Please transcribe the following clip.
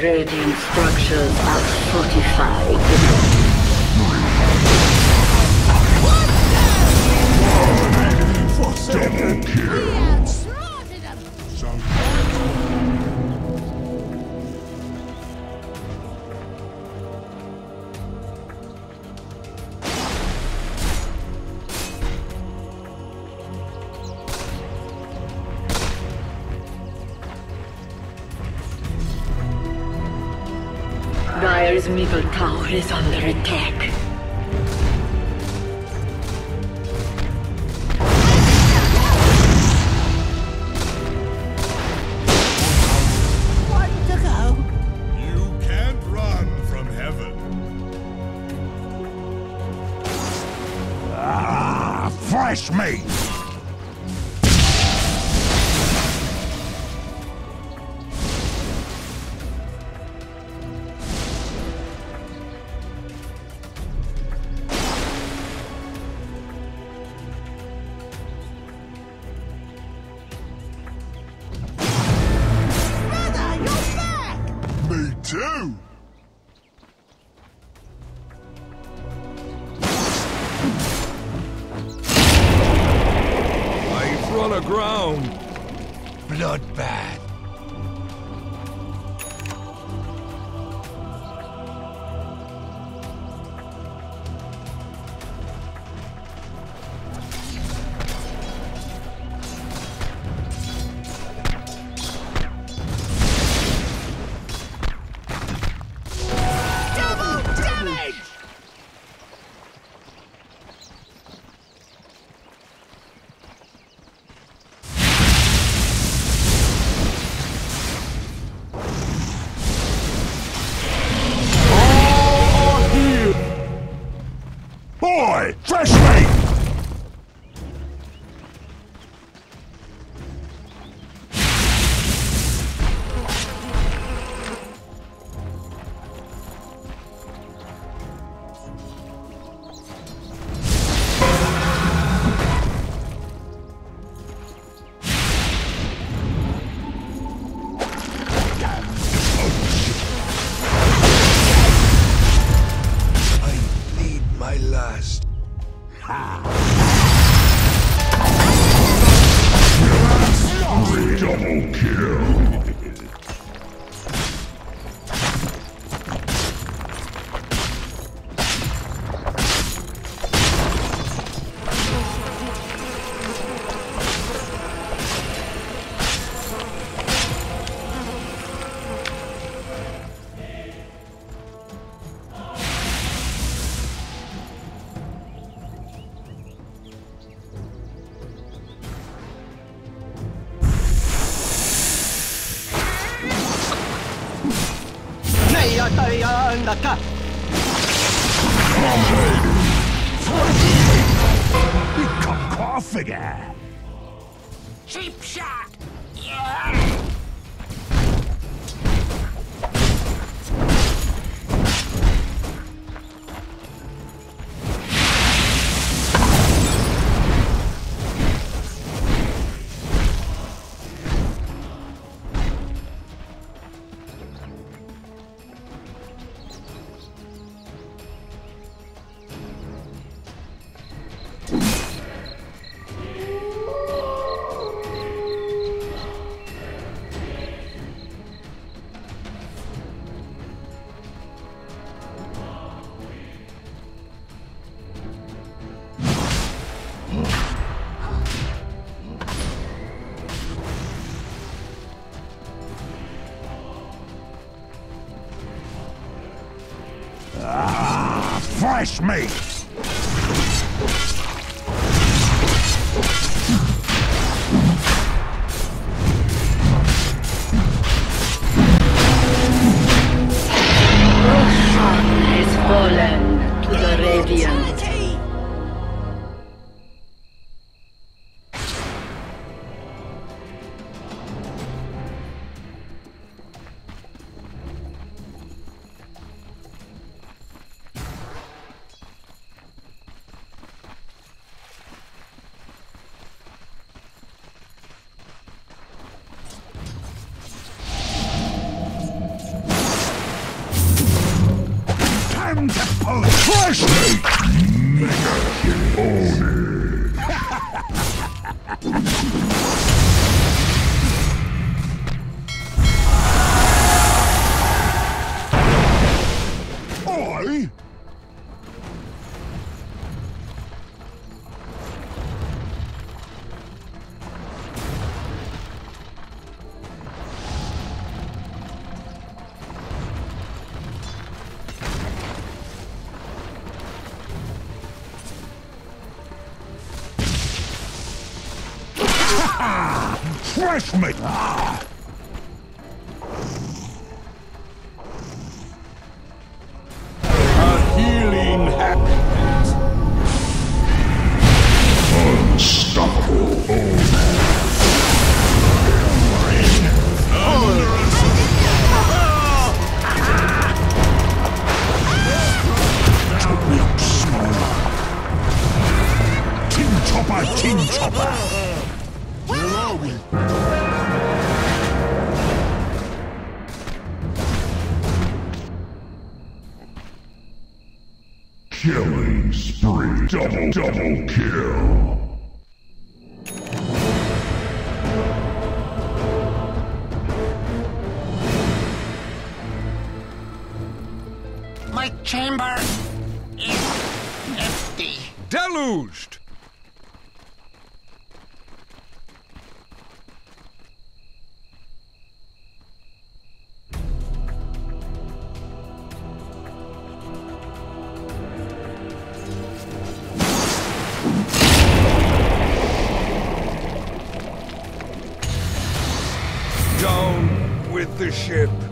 Radiant structures are fortified. Double kill. Dire's middle tower is under attack. One to too. I've run aground. Bloodbath. Boy, fresh meat. Become car figure. Cheap shot. Fresh Roshan Time to post fresh meat! Fresh meat! Double, double kill. My chamber is empty. Deluged. Down with the ship.